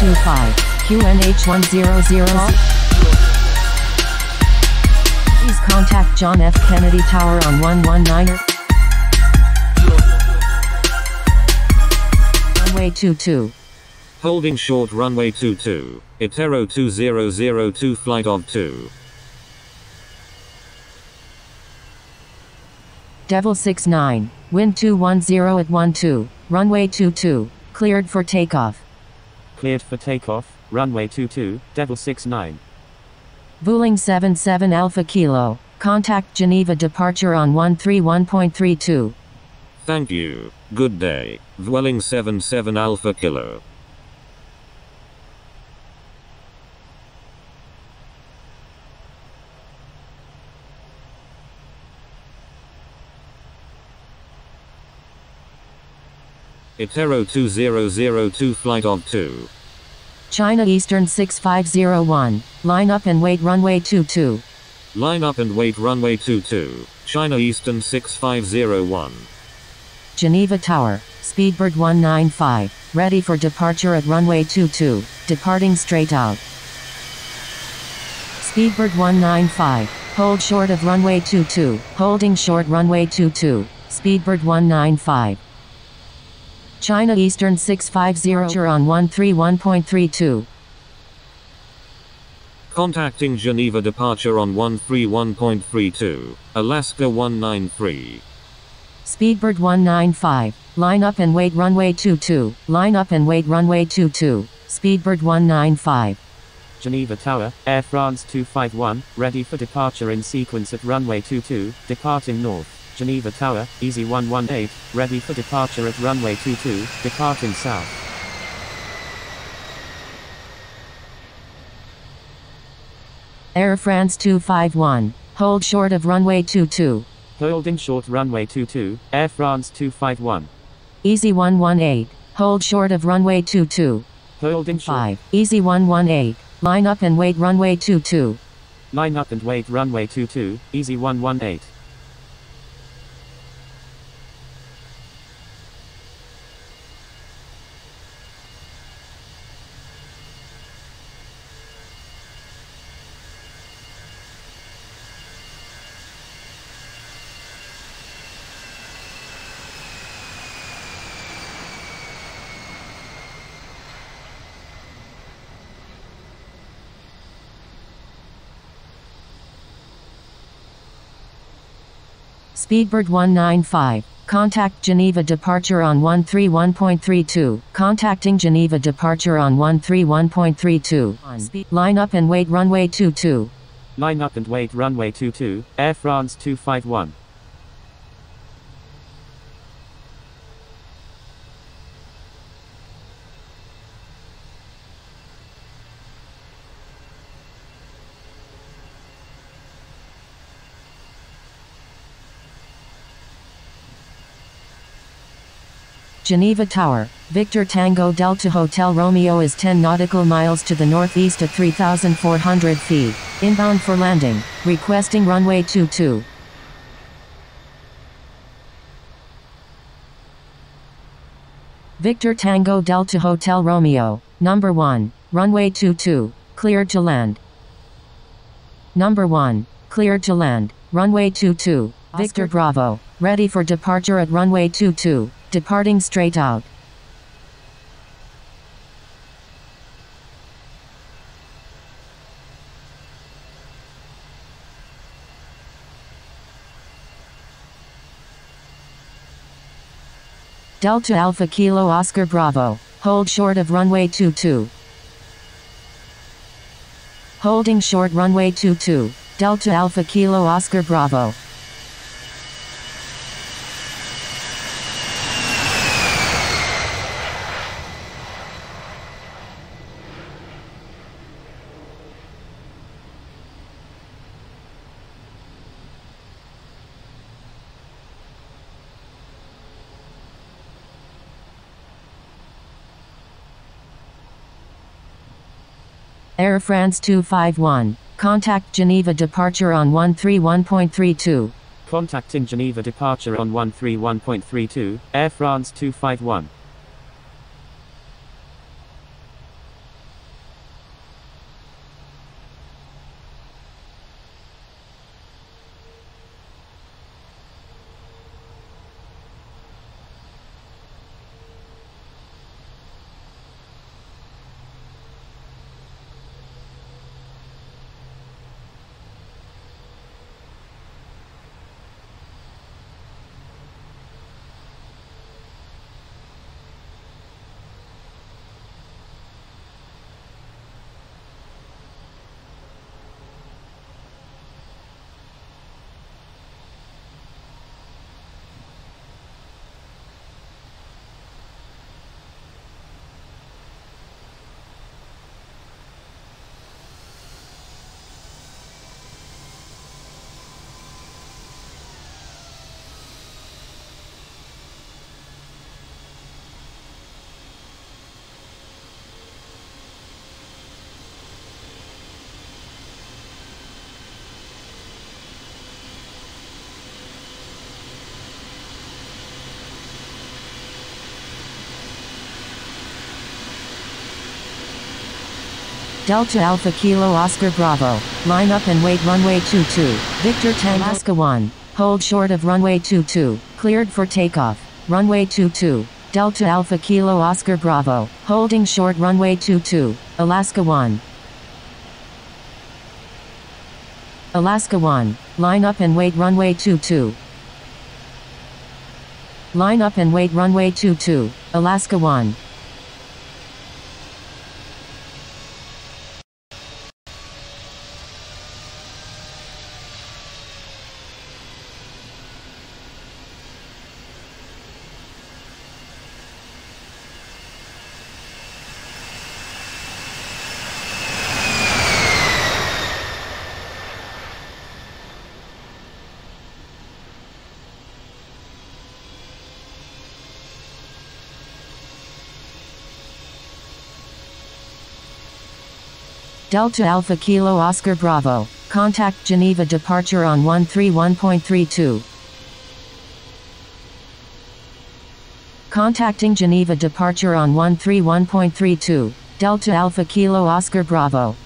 25, QNH 100. Please contact John F. Kennedy Tower on 119er. Runway 22. Holding short runway 22, Itero 2002 flight of 2. Devil 69, wind 210 at 12, runway 22, cleared for takeoff. Cleared for takeoff, runway 22, Devil 69. Vueling 77 Alpha Kilo, contact Geneva departure on 131.32. Thank you. Good day. Vueling 77 Alpha Kilo. Itero 2002 flight of 2. China Eastern 6501, line up and wait runway 22. Line up and wait runway 22, China Eastern 6501. Geneva Tower, Speedbird 195, ready for departure at runway 22, departing straight out. Speedbird 195, hold short of runway 22, holding short runway 22, Speedbird 195. China Eastern 650 on 131.32. Contacting Geneva departure on 131.32, Alaska 193. Speedbird 195, line up and wait runway 22, line up and wait runway 22, Speedbird 195. Geneva Tower, Air France 251, ready for departure in sequence at runway 22, departing north. Geneva Tower, Easy 118, ready for departure at runway 22, departing south. Air France 251, hold short of runway 22, Holding short runway 22, Air France 251. Easy 118, hold short of runway 22, Holding short. 5, Easy 118, line up and wait runway 22, Line up and wait runway 22, Easy 118. Speedbird 195, contact Geneva departure on 131.32, contacting Geneva departure on 131.32, line up and wait runway 22, Line up and wait runway 22, Air France 251. Geneva Tower, Victor Tango Delta Hotel Romeo is 10 nautical miles to the northeast at 3,400 feet, inbound for landing, requesting runway 22. Victor Tango Delta Hotel Romeo, number 1, runway 22, cleared to land. Number 1, cleared to land, runway 22, Victor Bravo, ready for departure at runway 22, departing straight out. Delta Alpha Kilo Oscar Bravo, hold short of runway 22. Holding short runway 22, Delta Alpha Kilo Oscar Bravo. Air France 251, contact Geneva departure on 131.32. Contacting Geneva departure on 131.32, Air France 251. Delta Alpha Kilo Oscar Bravo. Line up and wait runway 22. Victor Tango Alaska 1. Hold short of runway 22. Cleared for takeoff. Runway 22. Delta Alpha Kilo Oscar Bravo. Holding short runway 22. Alaska 1. Alaska 1. Line up and wait runway 22. Line up and wait runway 22. Alaska 1. Delta Alpha Kilo Oscar Bravo. Contact Geneva departure on 131.32. Contacting Geneva departure on 131.32. Delta Alpha Kilo Oscar Bravo.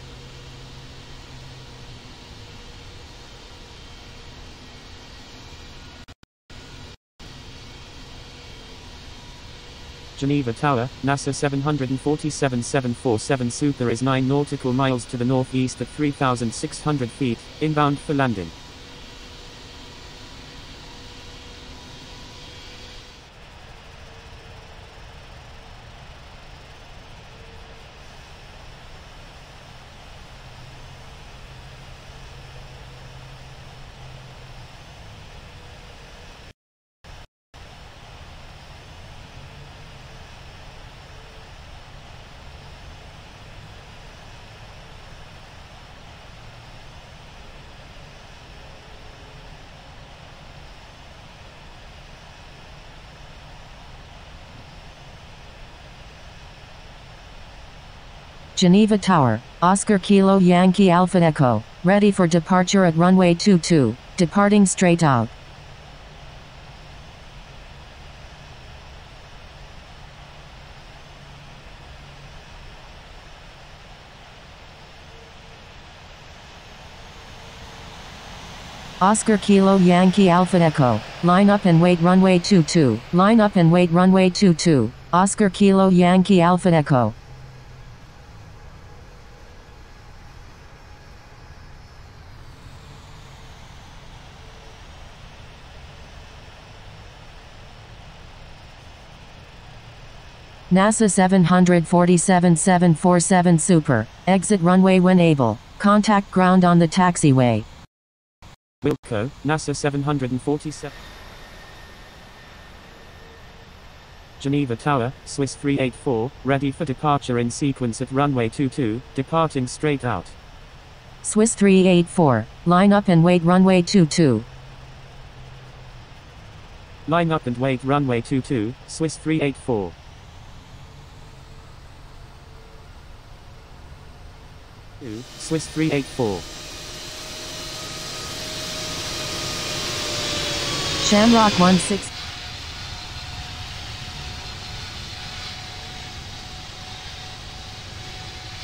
Geneva Tower, NASA 747-747 Super is 9 nautical miles to the northeast at 3,600 feet, inbound for landing. Geneva Tower, Oscar Kilo Yankee Alpha Echo, ready for departure at runway 22, departing straight out. Oscar Kilo Yankee Alpha Echo, line up and wait runway 22, line up and wait runway 22, Oscar Kilo Yankee Alpha Echo. NASA 747-747 Super, exit runway when able, contact ground on the taxiway. Wilco, NASA 747. Geneva Tower, Swiss 384, ready for departure in sequence at runway 22, departing straight out. Swiss 384, line up and wait runway 22. Line up and wait runway 22, Swiss 384. Swiss 384. Shamrock 16.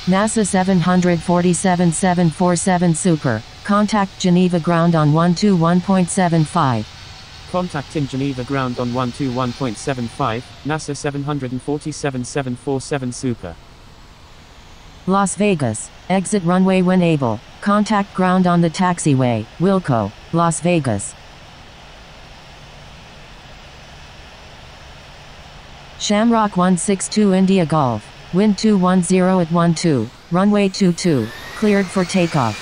NASA 747-747 Super, contact Geneva ground on 121.75. Contacting Geneva ground on 121.75, NASA 747-747 Super. Las Vegas, exit runway when able, contact ground on the taxiway, Wilco, Las Vegas. Shamrock 162 India Golf, wind 210 at 12, runway 22, cleared for takeoff.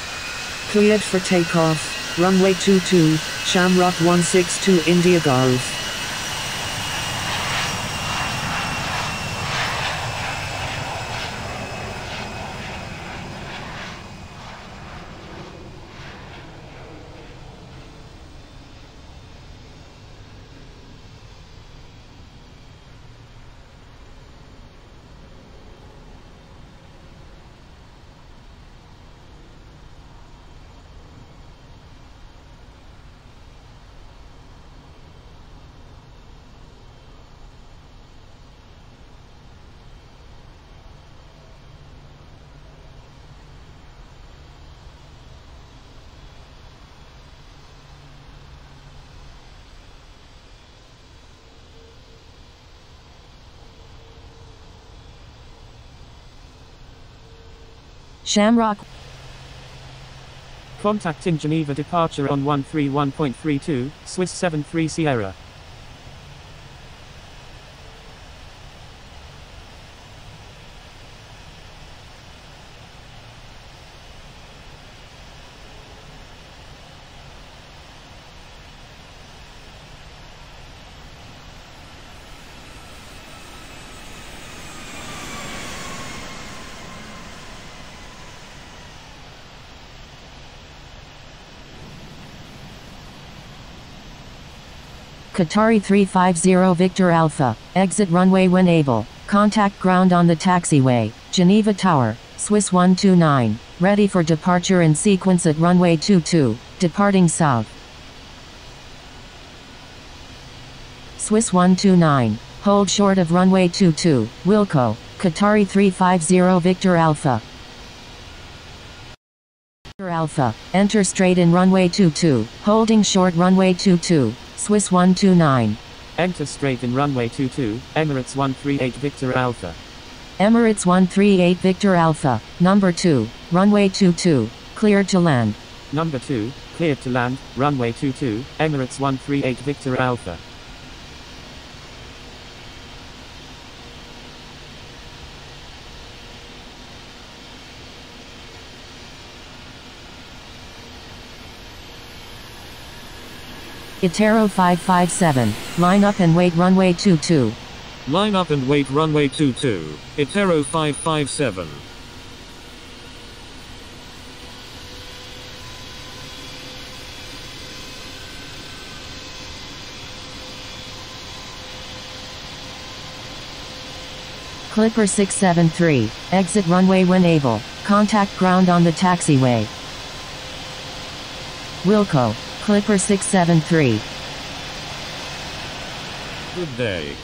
Cleared for takeoff, runway 22, Shamrock 162 India Golf. Shamrock. Contacting Geneva departure on 131.32, Swiss 73 Sierra. Qatari 350 Victor Alpha, exit runway when able, contact ground on the taxiway, Geneva Tower, Swiss 129, ready for departure in sequence at runway 22, departing south. Swiss 129, hold short of runway 22, Wilco, Qatari 350 Victor Alpha. Victor Alpha, enter straight in runway 22, holding short runway 22, Swiss 129. Enter straight in runway 22, Emirates 138 Victor Alpha. Emirates 138 Victor Alpha, number 2, runway 22, cleared to land. Number 2, cleared to land, runway 22, Emirates 138 Victor Alpha. Itero 557, line up and wait runway 22. Line up and wait runway 22, Itero 557. Clipper 673, exit runway when able, contact ground on the taxiway. Wilco, Clipper 673. Good day.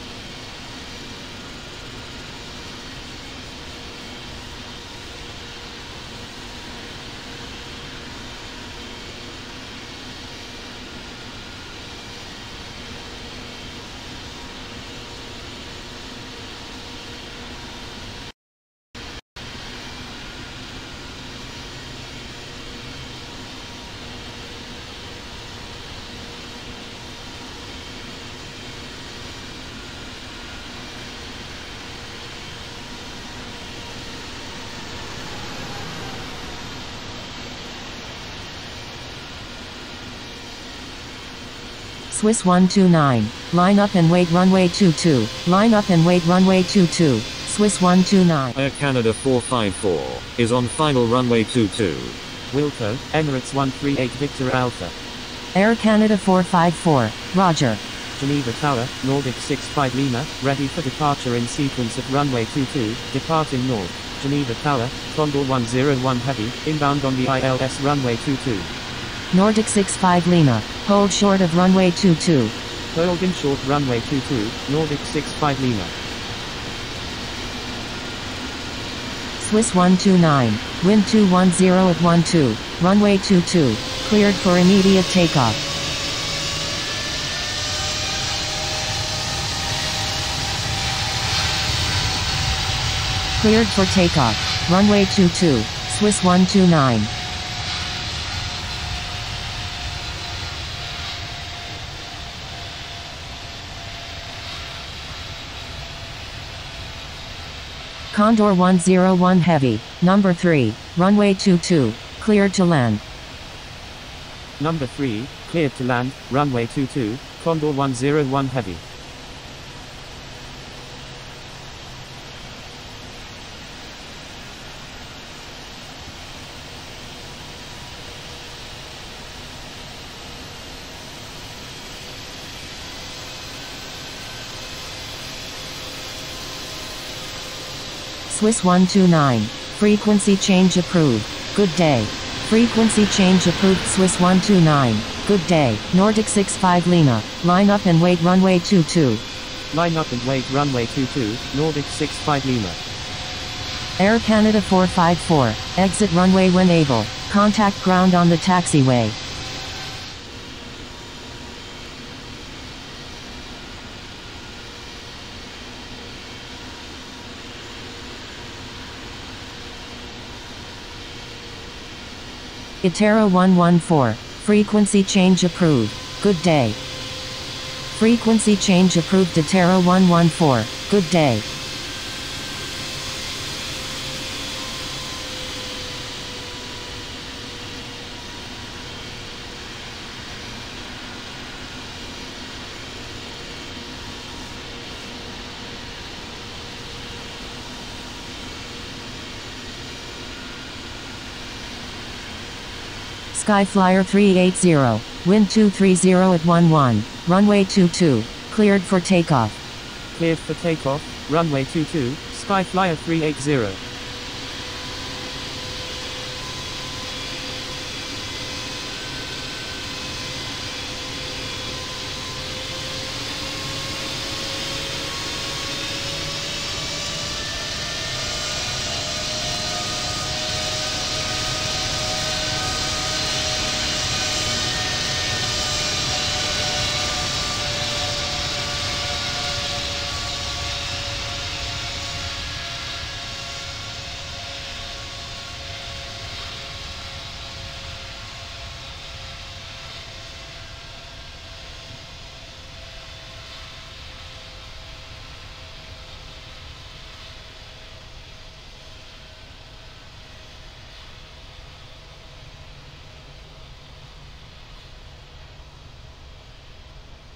Swiss 129, line up and wait runway 22, line up and wait runway 22, Swiss 129. Air Canada 454 is on final runway 22. Wilco, Emirates 138 Victor Alpha. Air Canada 454, Roger. Geneva Tower, Nordic 65 Lima, ready for departure in sequence at runway 22, departing north. Geneva Tower, Condor 101 Heavy, inbound on the ILS runway 22. Nordic 65 Lima, hold short of runway 22. Holding short runway 22, Nordic 65 Lima. Swiss 129, wind 210 at 12, runway 22, cleared for immediate takeoff. Cleared for takeoff, runway 22, Swiss 129. Condor 101 Heavy, number 3, runway 22, cleared to land. Number 3, cleared to land, runway 22, Condor 101 Heavy. Swiss 129, frequency change approved, good day. Frequency change approved Swiss 129, good day. Nordic 65 Lima, line up and wait runway 22. Line up and wait runway 22, Nordic 65 Lima. Air Canada 454, exit runway when able, contact ground on the taxiway. Itero 114. Frequency change approved. Good day. Frequency change approved Itero 114. Good day. Skyflyer 380. Wind 230 at 11. Runway 22. Cleared for takeoff. Cleared for takeoff, runway 22, Skyflyer 380.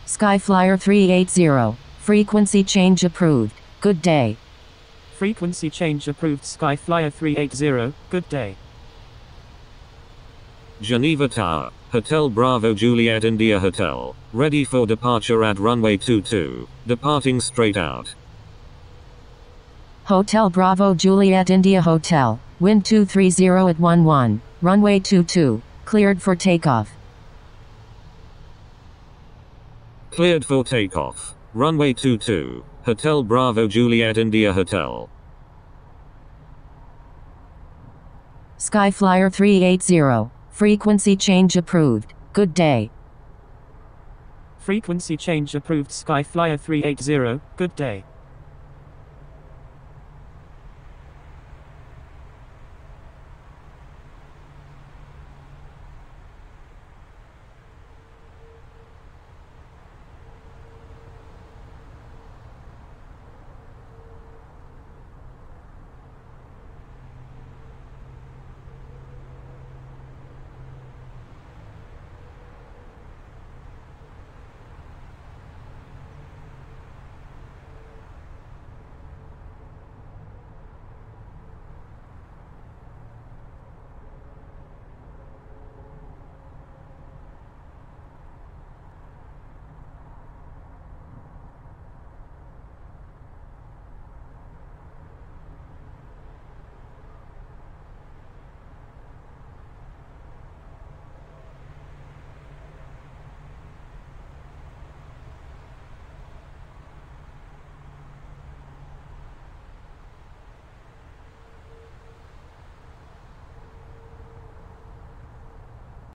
Skyflyer 380. Frequency change approved. Good day. Frequency change approved Skyflyer 380, good day. Geneva Tower, Hotel Bravo Juliet India Hotel, ready for departure at runway 22, departing straight out. Hotel Bravo Juliet India Hotel. Wind 230 at 11. Runway 22. Cleared for takeoff. Cleared for takeoff. Runway 22, Hotel Bravo Juliet India Hotel. Skyflyer 380. Frequency change approved. Good day. Frequency change approved Skyflyer 380, good day.